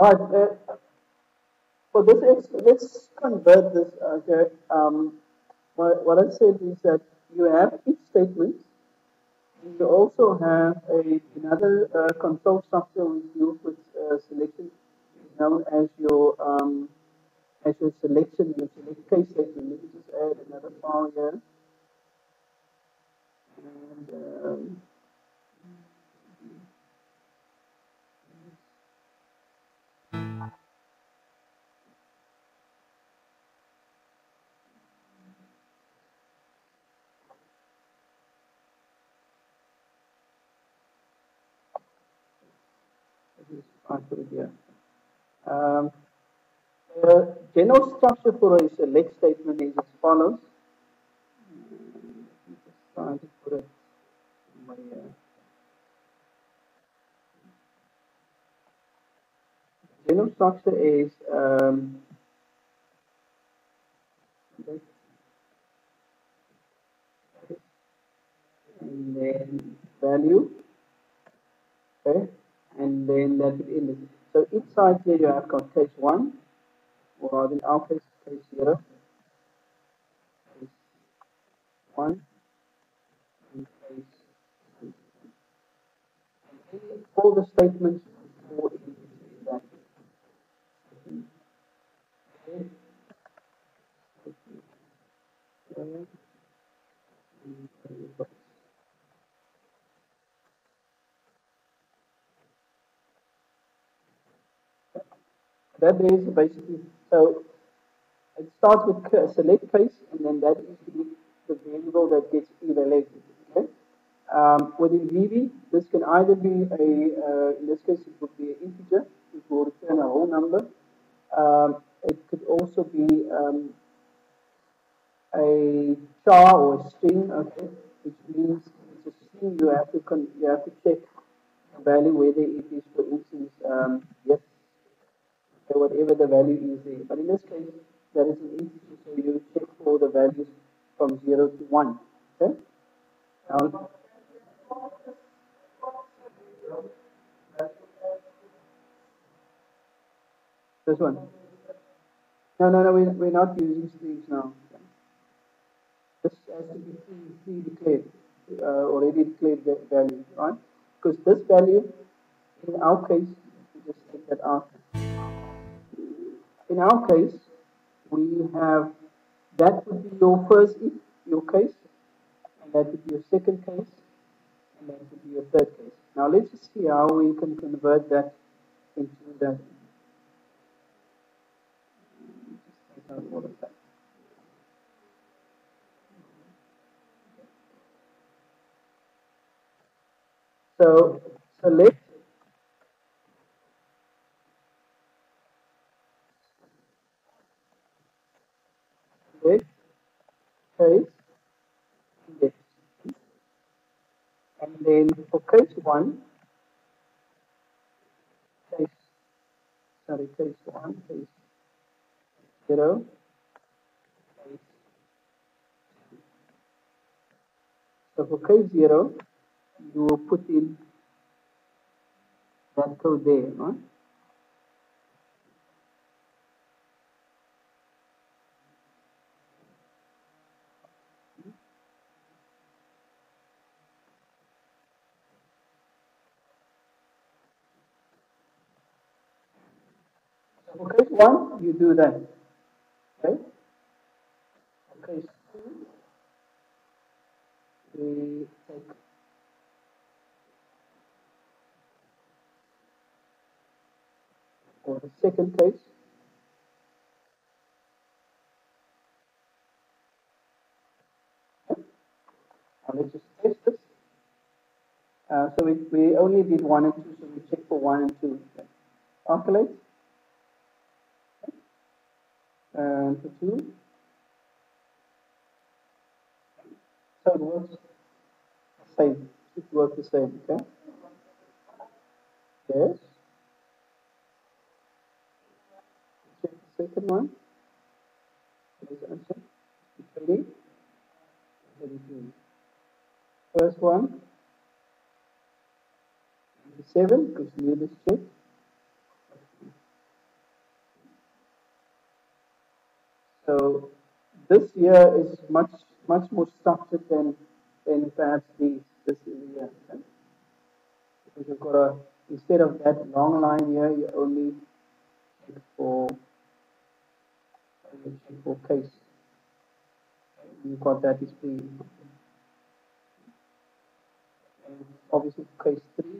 All right. Uh, this, ex- let's convert this. Okay. Um, what, what I said is that you have each statement. You also have a, another uh, control structure which deals with uh, selection, known as your um, as your selection, your select case statement. Let me just add another file here. I put here. Um, the general structure for a select statement is as follows. Somewhere here. General structure is um, and then value, okay, then that is in it. So each side here you have got case one, or in our case, case zero, case one, and case two. And any- all the statements fall into that. Okay. Okay. That is basically, so it starts with ca- select case, and then that is the, variable that gets evaluated. Okay. Um, within VB, this can either be a, uh, in this case, it would be an integer, which will return a whole number. Um, it could also be um, a char or a string, okay, which means it's a string. You have to you have to check the value whether it is, for instance, um, whatever the value is there. But in this case, there is an integer, so you check for the values from 0 to 1. Okay? Now, this one. No, no, no, we, we're not using strings now. This has to be pre- pre-declared, uh, already declared va- value, right? Because this value, in our case, we just take that out. In our case, we have, that would be your first your case, and that would be your second case, and that would be your third case. Now let's see how we can convert that into that. That. So select select And then for case one, case sorry, case one, case zero, case two. So for case zero, you will put in that code there, right? Case one, you do that. Okay? Case two, we take for the second case, okay? Now let's just test this. Uh, so we, we only did one and two, so we check for one and two. Okay. Calculate. And for two. So it works the same. It should work the same, okay? Yes. Check the second one. What is the answer? 30. 32. First one. 27, because you just check. So this year is much much more structured than than perhaps these this year. Because you've got a instead of that long line here, you only check for you check for case. You've got that display. And obviously case three